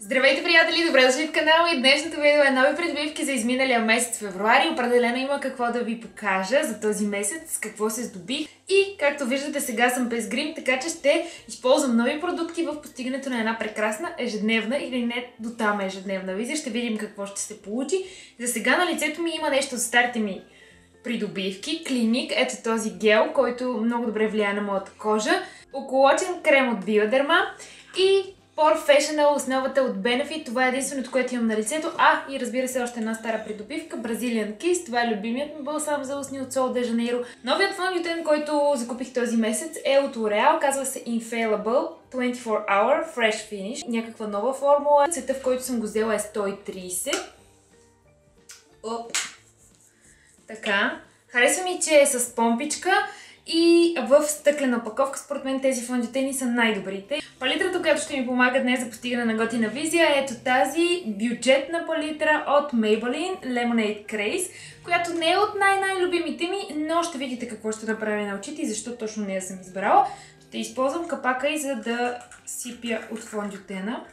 Здравейте, приятели! Добре дошли в канала и днешното видео е нови предбивки за изминалия месец февруари. Определено има какво да ви покажа за този месец, с какво се здобих. И, както виждате, сега съм без грим, така че ще използвам нови продукти в постигането на една прекрасна ежедневна или не до там ежедневна визия. Ще видим какво ще се получи. За сега на лицето ми има нещо от старите ми придобивки. Клиник, ето този гел, който много добре влияе на моята кожа. Околочен крем от Биодерма и Professional, основата от Benefit. Това е единственото, което имам на лицето. А, и разбира се, още една стара придобивка. Brazilian Kiss. Това е любимият ми балсам за устни от Sol de Janeiro. Новият фондютен, който закупих този месец е от L'Oreal. Казва се Infallible 24 Hour Fresh Finish. Някаква нова формула. Цвета, в който съм го взела е 130. Оп. Така. Харесва ми, че е с помпичка и в стъклена опаковка. Според мен тези фондютени са най-добрите. Палитрата, която ще ми помага днес за постигане на готина визия е ето тази бюджетна палитра от Maybelline Lemonade Craze, която не е от най-най-любимите ми, но ще видите какво ще направя на очите и защо точно нея съм избрала. Ще използвам капака и за да сипя от фондютена.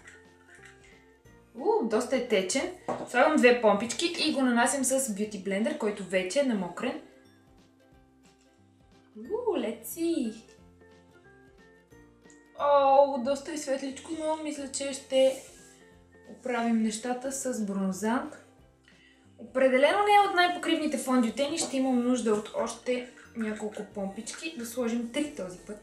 У, доста е течен. Слагам две помпички и го нанасям с Beauty Blender, който вече е намокрен. Уу, let's see! О, доста е светличко, но мисля, че ще оправим нещата с бронзант. Определено не е от най-покривните фондютени, ще имам нужда от още няколко помпички. Да сложим три този път.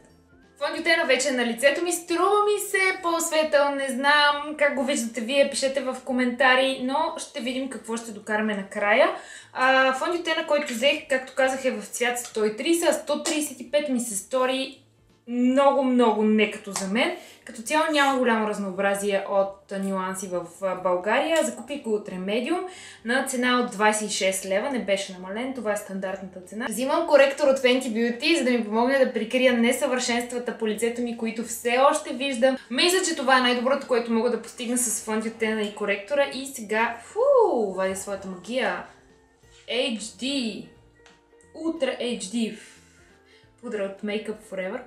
Фондютена вече е на лицето ми, струва ми се по-светъл, не знам как го виждате вие, пишете в коментари, но ще видим какво ще докараме накрая. А, фондютена, който взех, както казах, е в цвят 130, а 135 ми се стори много, много не като за мен. Като цяло няма голямо разнообразие от нюанси в България. Закупих го от Remedium на цена от 26 лева. Не беше намален, това е стандартната цена. Взимам коректор от Fenty Beauty, за да ми помогне да прикрия несъвършенствата по лицето ми, които все още виждам. Мисля, че това е най-доброто, което мога да постигна с фондютена и коректора. И сега, фу, вадя своята магия. HD. Ultra HD. Пудра от Makeup Forever.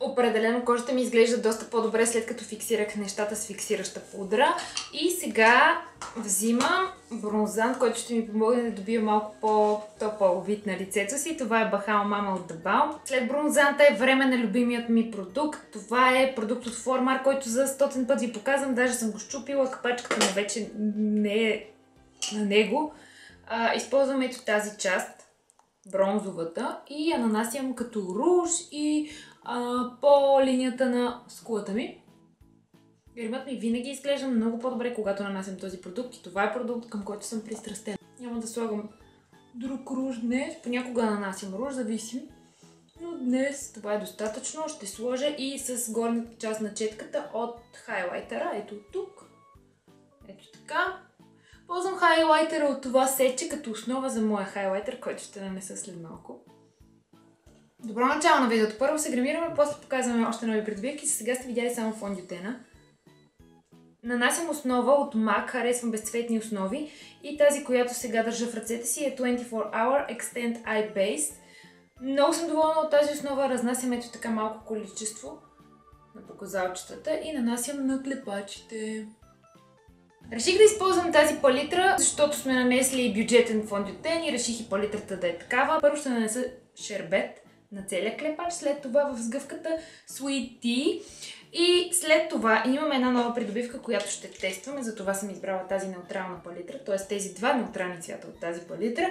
Определено кожата ми изглежда доста по-добре след като фиксирах нещата с фиксираща пудра. И сега взимам бронзант, който ще ми помогне да добия малко по-топъл вид на лицето си. Това е Бахал Мама от Balm. След бронзанта е време на любимият ми продукт. Това е продукт от Формар, който за стотен път ви показвам. Даже съм го щупила, капачката му вече не е на него. А, използвам ето тази част бронзовата и я нанасям като руж и а, по линията на скулата ми. Гримът ми винаги изглежда много по-добре, когато нанасям този продукт и това е продукт, към който съм пристрастена. Няма да слагам друг руж днес, понякога нанасям руж, зависим. Но днес това е достатъчно. Ще сложа и с горната част на четката от хайлайтера. Ето тук. Ето така. Ползвам хайлайтера от това сече като основа за моя хайлайтер, който ще нанеса след малко. Добро начало на видеото. Първо се гримираме, после показваме още нови придобивки. Сега сте видяли само фондютена. Нанасям основа от MAC, харесвам безцветни основи. И тази, която сега държа в ръцете си е 24 Hour Extend Eye Base. Много съм доволна от тази основа. Разнасям ето така малко количество на показалчетата и нанасям на клепачите. Реших да използвам тази палитра, защото сме нанесли бюджетен фондютен и реших и палитрата да е такава. Първо ще нанеса шербет на целия клепач, след това в сгъвката Sweet Tea и след това имаме една нова придобивка, която ще тестваме, затова съм избрала тази неутрална палитра, т.е. тези два неутрални цвята от тази палитра.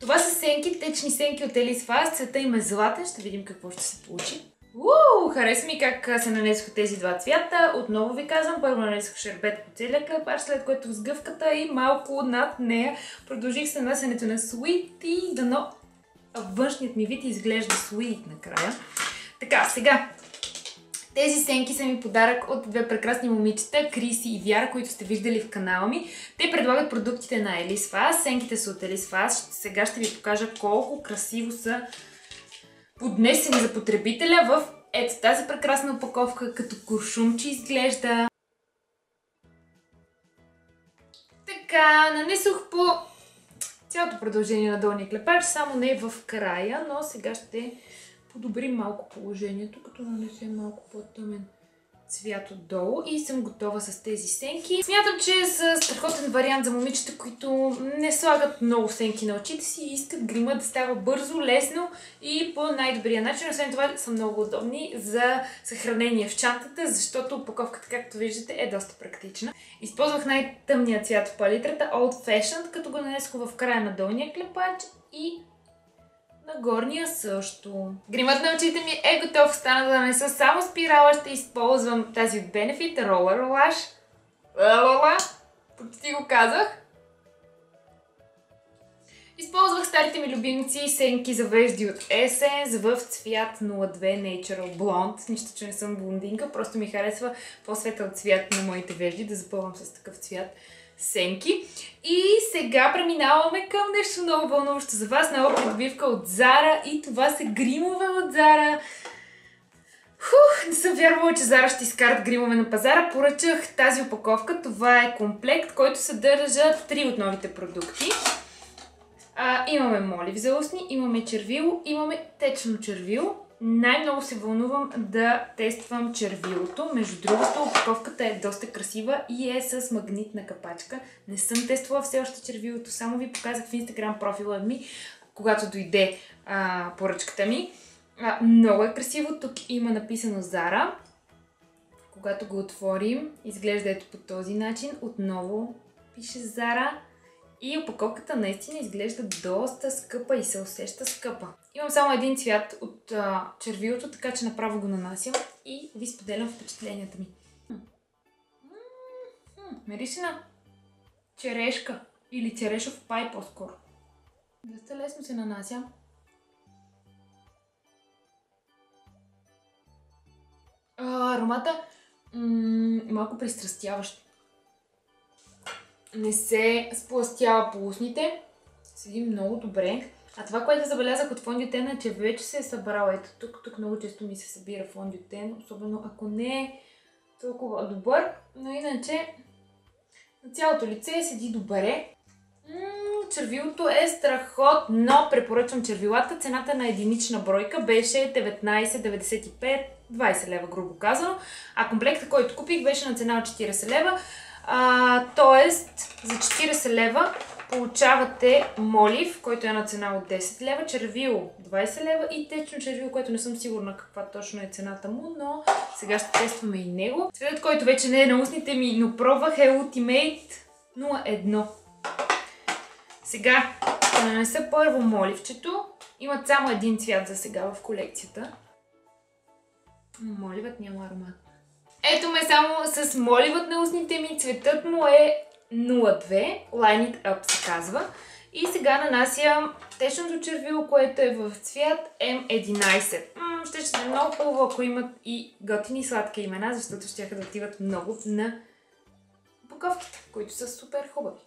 Това са сенки, течни сенки от Elise Fast, цвета им е златен, ще видим какво ще се получи. Уу, хареса ми как се нанесоха тези два цвята. Отново ви казвам, първо нанесох шербет по целия клепач, след което в сгъвката и малко над нея продължих с нанасянето на Sweet Tea, дано външният ми вид изглежда sweet накрая. Така, сега. Тези сенки са ми подарък от две прекрасни момичета, Криси и Вяра, които сте виждали в канала ми. Те предлагат продуктите на Елис Фас. Сенките са от Елис Фас. Сега ще ви покажа колко красиво са поднесени за потребителя в ето тази прекрасна опаковка, като куршумче изглежда. Така, нанесох по цялото продължение на долния клепач, само не в края, но сега ще подобрим малко положението, като нанесем малко по-тъмен цвят отдолу и съм готова с тези сенки. Смятам, че са страхотен вариант за момичета, които не слагат много сенки на очите си и искат грима да става бързо, лесно и по най-добрия начин. Освен това са много удобни за съхранение в чантата, защото упаковката, както виждате, е доста практична. Използвах най-тъмния цвят в палитрата, Old Fashioned, като го нанесох в края на долния клепач и на горния също. Гримът на очите ми е готов. Стана да нанеса само спирала. Ще използвам тази от Benefit Roller Lash. Ла-ла-ла. Почти го казах. Използвах старите ми любимци сенки за вежди от Essence в цвят 02 Natural Blonde. Нищо, че не съм блондинка, просто ми харесва по-светъл цвят на моите вежди, да запълвам с такъв цвят сенки. И сега преминаваме към нещо много вълнуващо за вас. Нова придобивка от Зара и това са гримове от Зара. Хух, не съм вярвала, че Зара ще изкарат гримове на пазара. Поръчах тази опаковка. Това е комплект, който съдържа три от новите продукти. А, имаме молив за устни, имаме червило, имаме течно червило. Най-много се вълнувам да тествам червилото. Между другото, опаковката е доста красива и е с магнитна капачка. Не съм тествала все още червилото, само ви показах в инстаграм профила ми, когато дойде а, поръчката ми. А, много е красиво. Тук има написано Зара. Когато го отворим, изглежда ето по този начин. Отново пише Зара. И опаковката наистина изглежда доста скъпа и се усеща скъпа. Имам само един цвят от а, червилото, така че направо го нанасям и ви споделям впечатленията ми. Мирише на черешка или черешов пай по-скоро. Доста лесно се нанася. А, аромата малко пристрастяващ не се спластява по устните. Седи много добре. А това, което забелязах от фондютен е, че вече се е събрал. Ето тук, тук много често ми се събира фондютен, особено ако не е толкова добър. Но иначе на цялото лице седи добре. М-м, червилото е страхотно. Препоръчвам червилата. Цената на единична бройка беше 19,95, 20 лева, грубо казано. А комплекта, който купих, беше на цена от 40 лева. А, тоест, за 40 лева получавате молив, който е на цена от 10 лева, червило 20 лева и течно червило, което не съм сигурна каква точно е цената му, но сега ще тестваме и него. Цветът, който вече не е на устните ми, но пробвах е Ultimate 01. Сега ще нанеса първо моливчето. Имат само един цвят за сега в колекцията. Моливът няма аромат. Ето ме само с моливът на устните ми. Цветът му е 02. Line It Up се казва. И сега нанасям течното червило, което е в цвят M11. М- ще ще е много хубаво, ако имат и готини сладки имена, защото ще да отиват много на упаковките, които са супер хубави.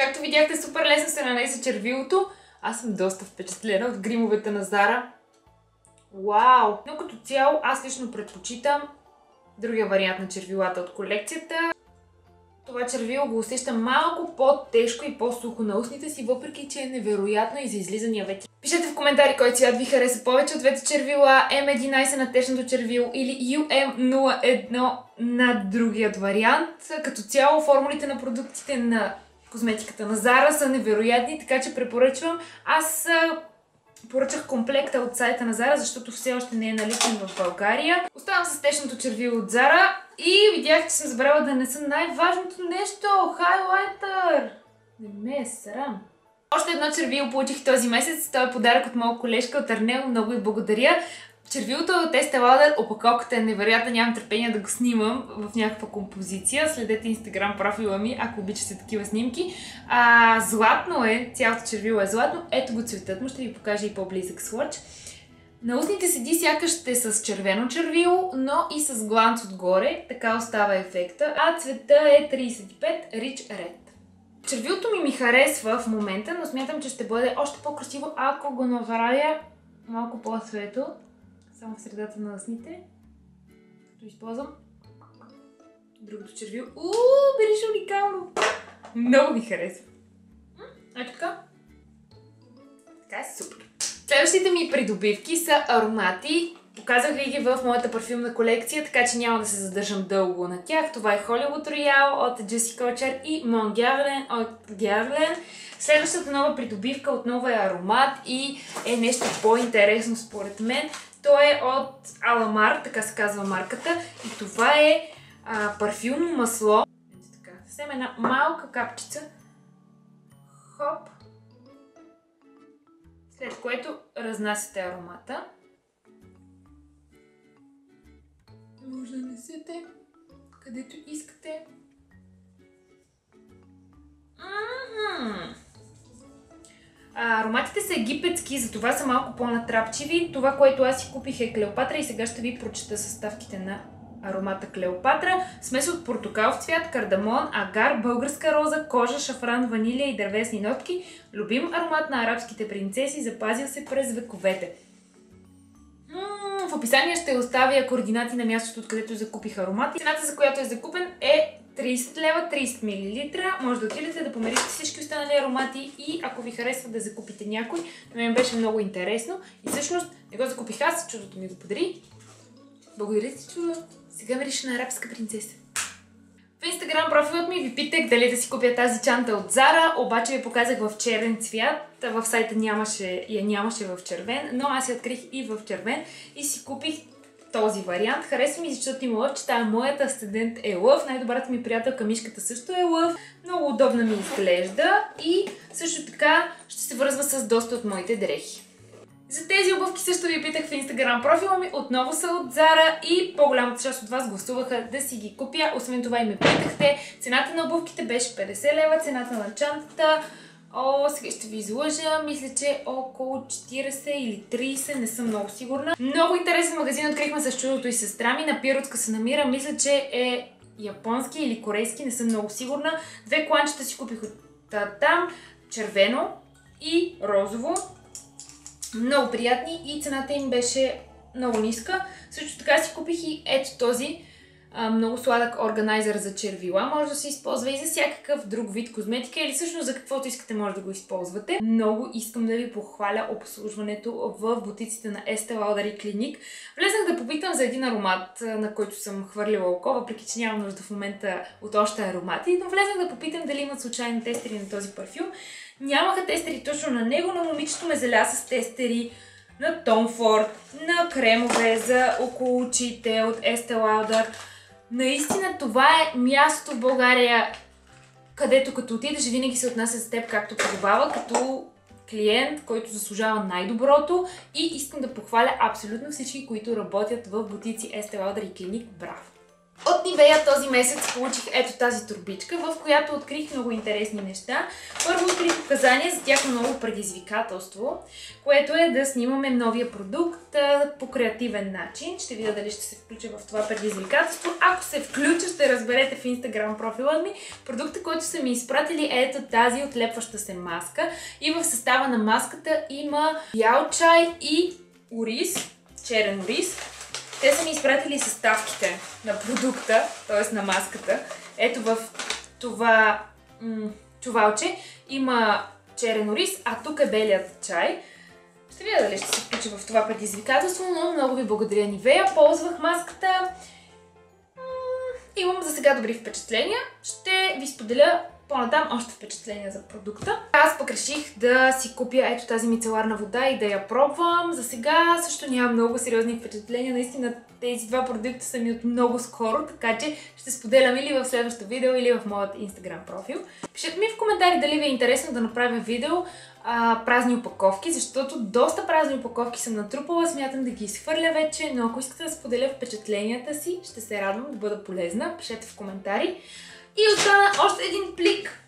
Както видяхте, супер лесно се нанесе червилото. Аз съм доста впечатлена от гримовете на Зара. Вау! Но като цяло аз лично предпочитам другия вариант на червилата от колекцията. Това червило го усещам малко по-тежко и по-сухо на устните си, въпреки че е невероятно и за излизания вече. Пишете в коментари кой цвят ви хареса повече от двете червила, M11 на течното червило или UM01 на другият вариант. Като цяло формулите на продуктите на козметиката на Зара са невероятни, така че препоръчвам. Аз поръчах комплекта от сайта на Зара, защото все още не е наличен в България. Оставам с течното червило от Зара и видях, че съм забравила да не съм най-важното нещо – хайлайтър! Не ме е срам. Още едно червило получих този месец. Той е подарък от моя колежка от Арнел. Много и благодаря. Червилото от Estee Lauder, опаковката е невероятна, нямам търпение да го снимам в някаква композиция. Следете инстаграм профила ми, ако обичате такива снимки. А, златно е, цялото червило е златно. Ето го цветът му, ще ви покажа и по-близък сводч. На устните седи сякаш ще с червено червило, но и с гланц отгоре, така остава ефекта. А цвета е 35 Rich Red. Червилото ми ми харесва в момента, но смятам, че ще бъде още по-красиво, ако го направя малко по-светло, само в средата на лъсните. Като използвам другото червило. Ууу, беше уникално! Много ми харесва. Ето така. Така е супер. Следващите ми придобивки са аромати. Показах ви ги в моята парфюмна колекция, така че няма да се задържам дълго на тях. Това е Hollywood Royale от Juicy Culture и Mon Guerlain от Guerlain. Следващата нова придобивка отново е аромат и е нещо по-интересно според мен. Той е от Alamar, така се казва марката. И това е а, парфюмно масло. Така. Съвсем една малка капчица. Хоп. След което разнасяте аромата. Може да несете където искате. Ароматите са египетски, затова са малко по-натрапчиви. Това, което аз си купих е Клеопатра и сега ще ви прочета съставките на аромата Клеопатра. Смес от портокал цвят, кардамон, агар, българска роза, кожа, шафран, ванилия и дървесни нотки. Любим аромат на арабските принцеси, запазил се през вековете. в описание ще оставя координати на мястото, откъдето закупих аромати. Цената, за която е закупен е 30 лева, 30 мл. Може да отидете да померите всички останали аромати и ако ви харесва да закупите някой, на мен беше много интересно. И всъщност не го закупих аз, чудото ми го подари. Благодаря ти, чудо. Сега мирише на арабска принцеса. В инстаграм профилът ми ви питах дали да си купя тази чанта от Зара, обаче ви показах в червен цвят. В сайта нямаше, я нямаше в червен, но аз я открих и в червен и си купих този вариант. Харесва ми, защото има лъв, че тая моята асцендент е лъв. Най-добрата ми приятелка мишката също е лъв. Много удобна ми изглежда и също така ще се връзва с доста от моите дрехи. За тези обувки също ви питах в инстаграм профила ми, отново са от Зара и по-голямата част от вас гласуваха да си ги купя. Освен това и ме питахте. Цената на обувките беше 50 лева, цената на чантата О, сега ще ви излъжа. Мисля, че около 40 или 30, не съм много сигурна. Много интересен магазин открихме с чудото и сестра ми. На Пиротска се намира. Мисля, че е японски или корейски, не съм много сигурна. Две кланчета си купих от там. Червено и розово. Много приятни и цената им беше много ниска. Също така си купих и ето този много сладък органайзер за червила. Може да се използва и за всякакъв друг вид козметика или всъщност за каквото искате може да го използвате. Много искам да ви похваля обслужването в бутиците на Estee Lauder и Clinique. Влезнах да попитам за един аромат, на който съм хвърлила око, въпреки че нямам нужда в момента от още аромати, но влезнах да попитам дали имат случайни тестери на този парфюм. Нямаха тестери точно на него, но момичето ме заля с тестери на Tom Ford, на кремове за около очите от Estee Lauder, Наистина това е мястото в България, където като отидеш винаги се отнася за теб както подобава, като клиент, който заслужава най-доброто и искам да похваля абсолютно всички, които работят в бутици Estee Lauder и Клиник. Браво! От Нивея този месец получих ето тази турбичка, в която открих много интересни неща. Първо открих указания за тяхно ново предизвикателство, което е да снимаме новия продукт по креативен начин. Ще видя дали ще се включа в това предизвикателство. Ако се включа, ще разберете в инстаграм профила ми. Продукта, който са ми изпратили е ето тази отлепваща се маска. И в състава на маската има бял чай и ориз, черен ориз. Те са ми изпратили съставките на продукта, т.е. на маската. Ето в това чувалче има черен ориз, а тук е белият чай. Ще видя дали ще се включа в това предизвикателство, но много ви благодаря Нивея. Ползвах маската. Имам за сега добри впечатления. Ще ви споделя по-натам още впечатления за продукта. Аз пък реших да си купя ето тази мицеларна вода и да я пробвам. За сега също нямам много сериозни впечатления. Наистина тези два продукта са ми от много скоро, така че ще споделям или в следващото видео, или в моят инстаграм профил. Пишете ми в коментари дали ви е интересно да направя видео а, празни опаковки, защото доста празни опаковки съм натрупала, смятам да ги изхвърля вече, но ако искате да споделя впечатленията си, ще се радвам да бъда полезна. Пишете в коментари. И остана още един плик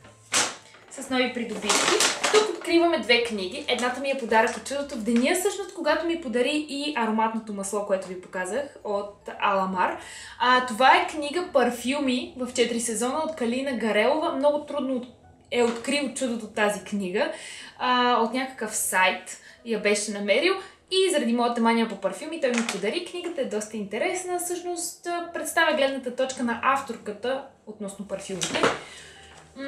с нови придобивки. Тук откриваме две книги. Едната ми е подарък от чудото в деня, всъщност когато ми подари и ароматното масло, което ви показах от Аламар. А, това е книга Парфюми в 4 сезона от Калина Гарелова. Много трудно е открил чудото тази книга а, от някакъв сайт я беше намерил. И заради моята мания по парфюми той ми подари. Книгата е доста интересна. Всъщност представя гледната точка на авторката относно парфюмите.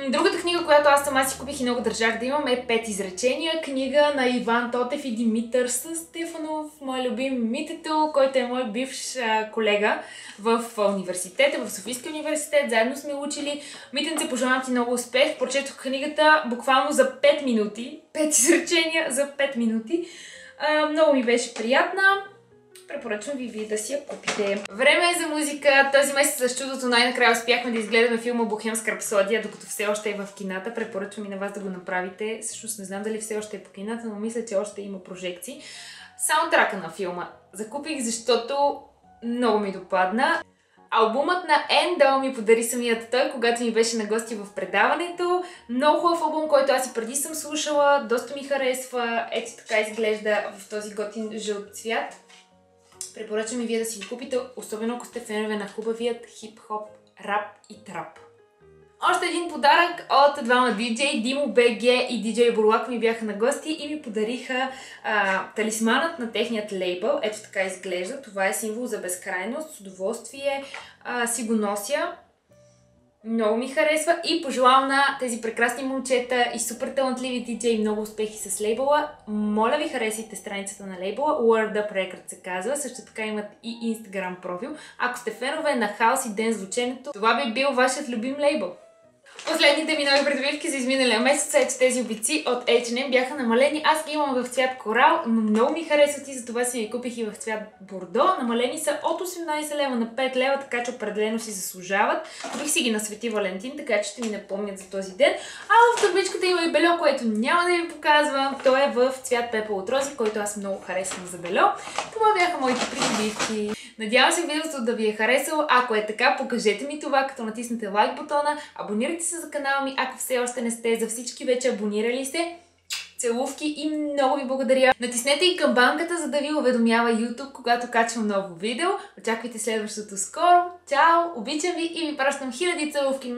Другата книга, която аз сама си купих и много държах да имам е Пет изречения. Книга на Иван Тотев и Димитър Стефанов, мой любим Митето, който е мой бивш колега в университета, в Софийския университет. Заедно сме учили. Митенце, пожелавам ти много успех. Прочетох книгата буквално за 5 минути. Пет изречения за 5 минути. Много ми беше приятна. Препоръчвам ви вие да си я купите. Време е за музика. Този месец с чудото най-накрая успяхме да изгледаме филма Бохемска рапсодия, докато все още е в кината. Препоръчвам и на вас да го направите. Всъщност не знам дали все още е по кината, но мисля, че още има прожекции. Саундтрака на филма закупих, защото много ми допадна. Албумът на Ендъл ми подари самият той, когато ми беше на гости в предаването. Много хубав албум, който аз и преди съм слушала, доста ми харесва. Ето така изглежда в този готин жълт цвят. Препоръчвам и вие да си ги купите, особено ако сте фенове на хубавият хип-хоп, рап и трап. Още един подарък от двама диджей, Димо БГ и диджей Бурлак ми бяха на гости и ми подариха а, талисманът на техният лейбъл. Ето така изглежда. Това е символ за безкрайност. С удоволствие а, си го нося. Много ми харесва и пожелавам на тези прекрасни момчета и супер талантливи диджеи много успехи с лейбъла. Моля ви харесайте страницата на лейбъла, Word Up Record се казва, също така имат и Instagram профил. Ако сте фенове на хаос и ден звученето, това би бил вашият любим лейбъл. Последните ми нови придобивки за изминалия месец е, че тези обици от H&M бяха намалени. Аз ги имам в цвят корал, но много ми харесват и затова си ги купих и в цвят бордо. Намалени са от 18 лева на 5 лева, така че определено си заслужават. Купих си ги на Свети Валентин, така че ще ми напомнят за този ден. А в турбичката има и бельо, което няма да ви показвам. То е в цвят пепел от рози, който аз много харесвам за бельо. Това бяха моите придобивки. Надявам се видеото да ви е харесало. Ако е така, покажете ми това, като натиснете лайк бутона, абонирайте се за канала ми, ако все още не сте. За всички вече абонирали се. Целувки и много ви благодаря. Натиснете и камбанката, за да ви уведомява YouTube, когато качвам ново видео. Очаквайте следващото скоро. Чао! Обичам ви и ви пращам хиляди целувки.